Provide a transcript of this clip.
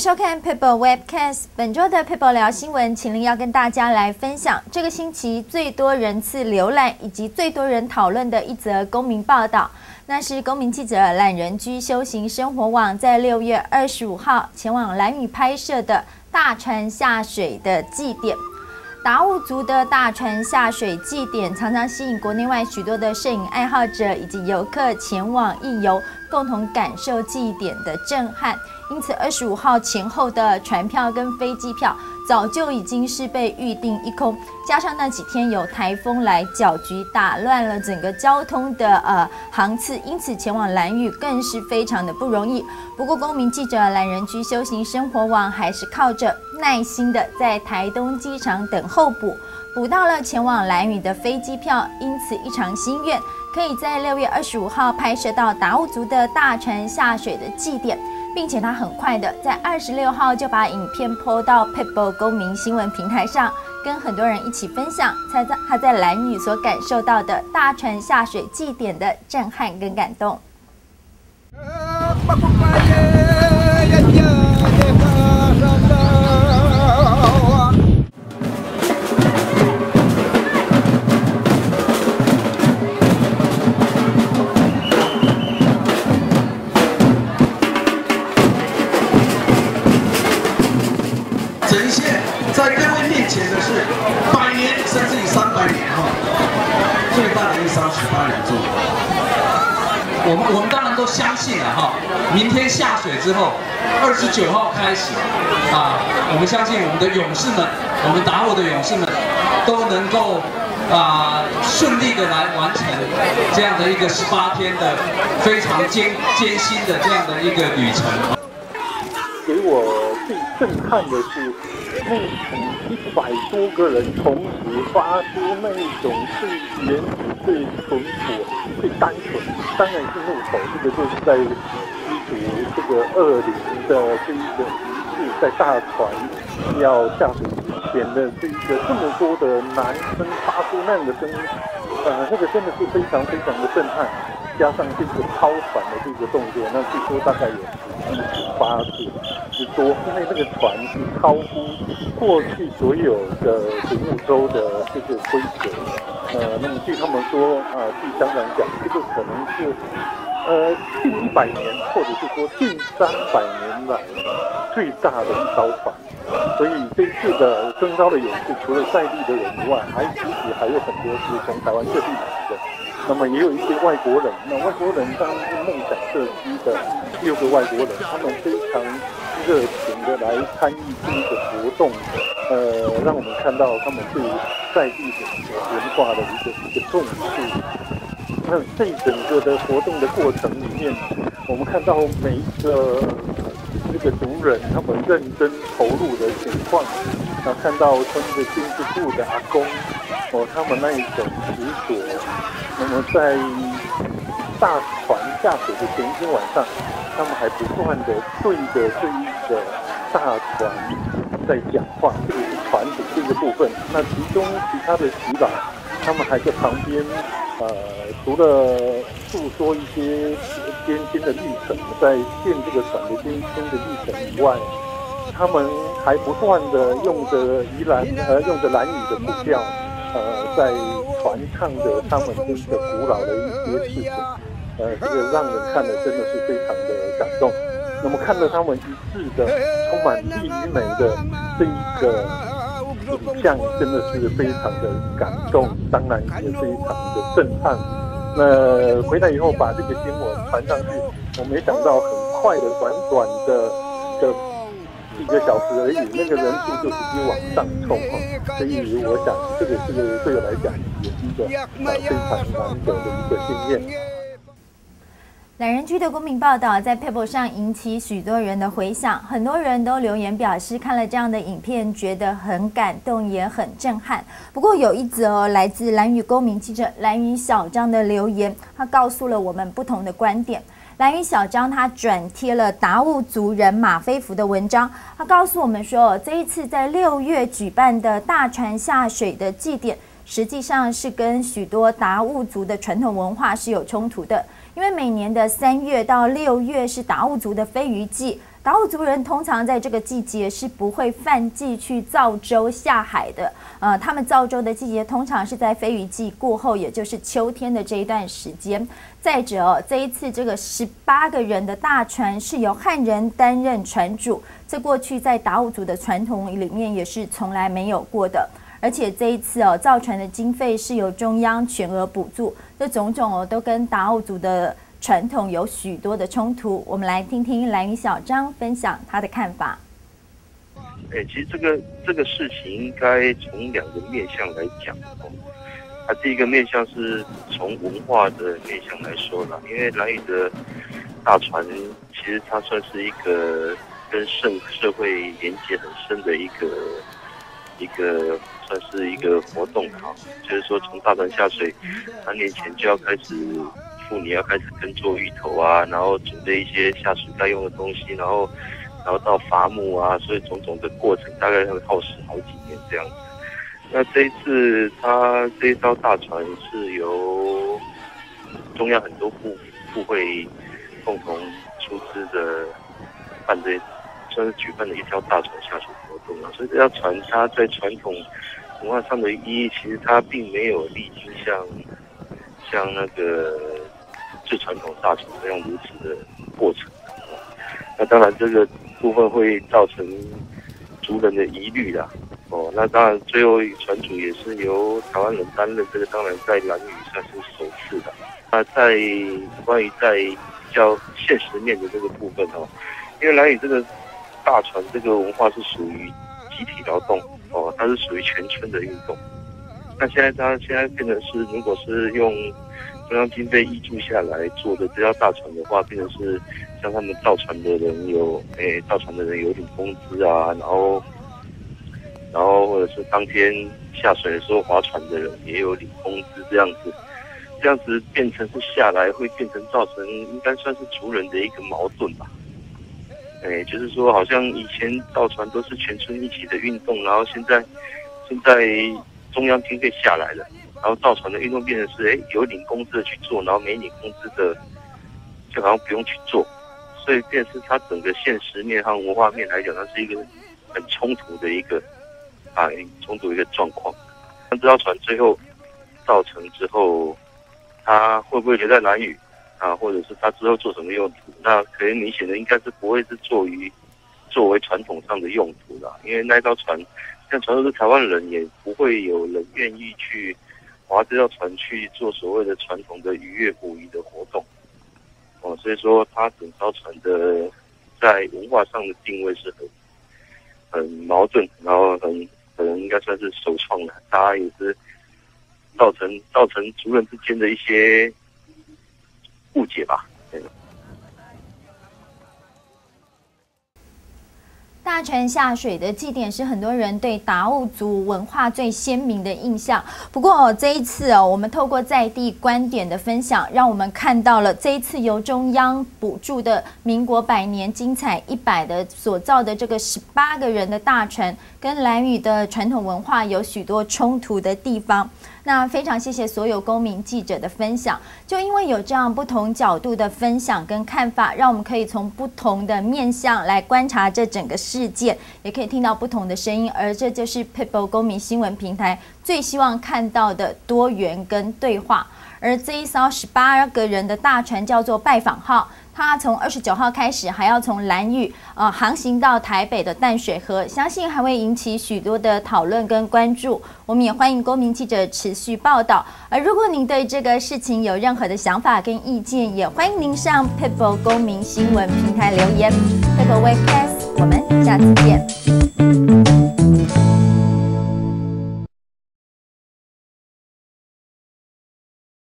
收看 People Webcast。本周的 People 聊新闻，秦林要跟大家来分享这个星期最多人次浏览以及最多人讨论的一则公民报道。那是公民记者懒人居修行生活网在六月二十五号前往蓝屿拍摄的大船下水的祭典。达悟族的大船下水祭典常常吸引国内外许多的摄影爱好者以及游客前往一游，共同感受祭典的震撼。因此，二十五号前后的船票跟飞机票早就已经是被预定一空。加上那几天有台风来搅局，打乱了整个交通的呃航次，因此前往蓝屿更是非常的不容易。不过，公民记者懒人居修行生活网还是靠着耐心的在台东机场等候补，补到了前往蓝屿的飞机票。因此，一场心愿可以在六月二十五号拍摄到达悟族的大船下水的祭典。并且他很快的在二十六号就把影片 PO 到 People 公民新闻平台上，跟很多人一起分享，他在他在蓝女所感受到的大船下水祭典的震撼跟感动。都相信了哈，明天下水之后，二十九号开始啊，我们相信我们的勇士们，我们打火的勇士们，都能够啊顺利的来完成这样的一个十八天的非常艰艰辛的这样的一个旅程。给我最震撼的是。那群一百多个人同时发出那种最原始、最淳朴、最单纯，当然是怒吼。这个就是在祭祖这个二零的这一个仪式，在大船要下水之前的这一个这么多的男生发出那样的声音，呃，那个真的是非常非常的震撼。加上这个抛船的这个动作，那据说大概有十七、十八次之多，因为这个船是超乎过去所有的独木舟的这个规则。呃，那么据他们说，啊，据香港讲，这个可能是呃近一百年，或者是说近三百年来最大的一艘船。所以这次的征召的勇士，除了在地的人以外，还其实还有很多是从台湾各地来的。那么也有一些外国人，那外国人当然是梦想社区的六个外国人，他们非常热的来参与这个活动，呃，让我们看到他们对在地的文化的一个一个重视。那这整个的活动的过程里面，我们看到每一个这个族人他们认真投入的情况，然后看到穿着金丝布的阿公。哦，他们那一种执着，那么在大船下水的前一天晚上，他们还不断的对着这一个大船在讲话，这个是船主这个部分。那其中其他的祈祷，他们还在旁边，呃，除了诉说一些艰辛的历程，在建这个船的艰辛的历程以外，他们还不断的用着宜兰呃，用着蓝语的步调。呃，在传唱着他们这个古老的一些事情，呃，这个让人看了真的是非常的感动。那么看到他们一致的、充满力与美的这一个影像，真的是非常的感动，当然也非常的震撼。那回来以后把这个新闻传上去，我没想到很快的、短短的的。几个小时而已，那个人数就直接往上冲，所以我想这个是对我来讲也是一个呃非常难得的一个经验。懒人区的公民报道在 Paper 上引起许多人的回响，很多人都留言表示看了这样的影片觉得很感动，也很震撼。不过有一则来自蓝屿公民记者蓝屿小张的留言，他告诉了我们不同的观点。蓝屿小张他转贴了达悟族人马飞福的文章，他告诉我们说，这一次在六月举办的大船下水的祭典，实际上是跟许多达悟族的传统文化是有冲突的。因为每年的三月到六月是达悟族的飞鱼季，达悟族人通常在这个季节是不会犯忌去造舟下海的，呃，他们造舟的季节通常是在飞鱼季过后，也就是秋天的这一段时间。再者，这一次这个十八个人的大船是由汉人担任船主，这过去在达悟族的传统里面也是从来没有过的。而且这一次哦，造船的经费是由中央全额补助，这种种哦，都跟达悟族的。传统有许多的冲突，我们来听听蓝云小张分享他的看法。哎，其实这个这个事情应该从两个面向来讲哦。啊，第一个面向是从文化的面向来说啦，因为蓝屿的大船其实它算是一个跟社社会连接很深的一个一个算是一个活动哈，就是说从大船下水三年前就要开始。妇女要开始耕作芋头啊，然后准备一些下水该用的东西，然后，然后到伐木啊，所以种种的过程大概会耗时好几年这样子。那这一次他这一艘大船是由中央很多部部会共同出资的办这，算是举办了一条大船下水活动啊。所以这条船它在传统文化上的意义，其实它并没有历经像像那个。最传统大船那样如此的过程，那当然这个部分会造成族人的疑虑啦。哦，那当然最后船主也是由台湾人担任，这个当然在蓝屿算是首次的。那在关于在比较现实面的这个部分哦，因为蓝屿这个大船这个文化是属于集体劳动哦，它是属于全村的运动。那现在它现在变成是，如果是用中央经费挹注下来做的这条大船的话，变成是像他们造船的人有，诶，造船的人有领工资啊，然后，然后或者是当天下水的时候划船的人也有领工资这样子，这样子变成是下来会变成造成应该算是族人的一个矛盾吧，诶，就是说好像以前造船都是全村一起的运动，然后现在现在中央经费下来了。然后造船的运动变成是，哎，有领工资的去做，然后没领工资的，就好像不用去做，所以变是它整个现实面和文化面来讲，它是一个很冲突的一个啊冲突一个状况。那这条船最后造成之后，它会不会留在南屿啊，或者是他之后做什么用途？那可能明显的应该是不会是作于作为传统上的用途的，因为那条船，像传说是台湾人，也不会有人愿意去。划这条船去做所谓的传统的渔业捕鱼的活动，哦，所以说它整艘船的在文化上的定位是很很矛盾，然后很可能应该算是首创的，大家也是造成造成族人之间的一些误解吧。这个大船下水的祭典是很多人对达悟族文化最鲜明的印象。不过这一次哦，我们透过在地观点的分享，让我们看到了这一次由中央补助的民国百年精彩一百的所造的这个十八个人的大船，跟蓝屿的传统文化有许多冲突的地方。那非常谢谢所有公民记者的分享，就因为有这样不同角度的分享跟看法，让我们可以从不同的面向来观察这整个世界，也可以听到不同的声音，而这就是 People 公民新闻平台最希望看到的多元跟对话。而这一艘十八个人的大船叫做拜访号。它从二十九号开始，还要从蓝屿呃航行到台北的淡水河，相信还会引起许多的讨论跟关注。我们也欢迎公民记者持续报道。而如果您对这个事情有任何的想法跟意见，也欢迎您上 People 公民新闻平台留言。People Webcast，我们下次见。